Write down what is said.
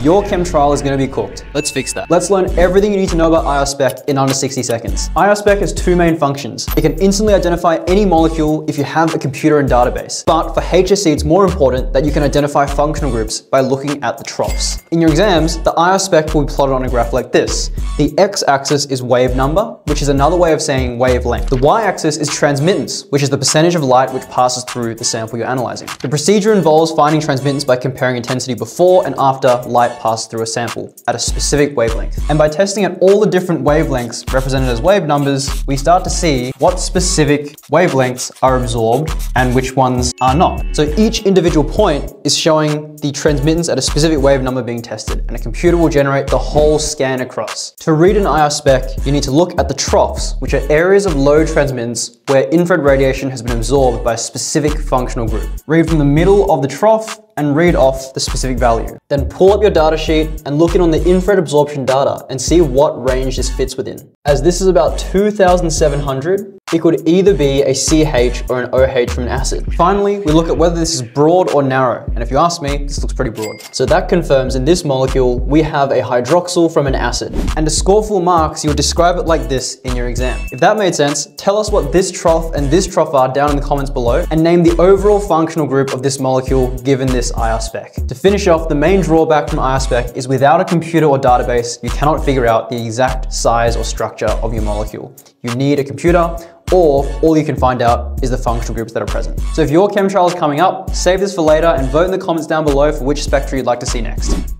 your chem trial is going to be cooked. Let's fix that. Let's learn everything you need to know about IRspec in under 60 seconds. IRspec has two main functions. It can instantly identify any molecule if you have a computer and database. But for HSC, it's more important that you can identify functional groups by looking at the troughs. In your exams, the IRspec will be plotted on a graph like this. The x-axis is wave number, which is another way of saying wavelength. The y-axis is transmittance, which is the percentage of light which passes through the sample you're analyzing. The procedure involves finding transmittance by comparing intensity before and after light passes through a sample at a specific wavelength. And by testing at all the different wavelengths represented as wave numbers, we start to see what specific wavelengths are absorbed and which ones are not. So each individual point is showing the transmittance at a specific wave number being tested, and a computer will generate the whole scan across. To read an IR spec, you need to look at the troughs, which are areas of low transmittance where infrared radiation has been absorbed by a specific functional group. Read from the middle of the trough and read off the specific value. Then pull up your data sheet and look in on the infrared absorption data and see what range this fits within. As this is about 2,700, it could either be a CH or an OH from an acid. Finally, we look at whether this is broad or narrow, and if you ask me, this looks pretty broad. So that confirms in this molecule, we have a hydroxyl from an acid. And to score full marks, you'll describe it like this in your exam. If that made sense, tell us what this trough and this trough are down in the comments below, and name the overall functional group of this molecule given this IR spec. To finish off, the main drawback from IR spec is without a computer or database, you cannot figure out the exact size or structure of your molecule. You need a computer or all you can find out is the functional groups that are present. So if your chem trial is coming up, save this for later and vote in the comments down below for which spectra you'd like to see next.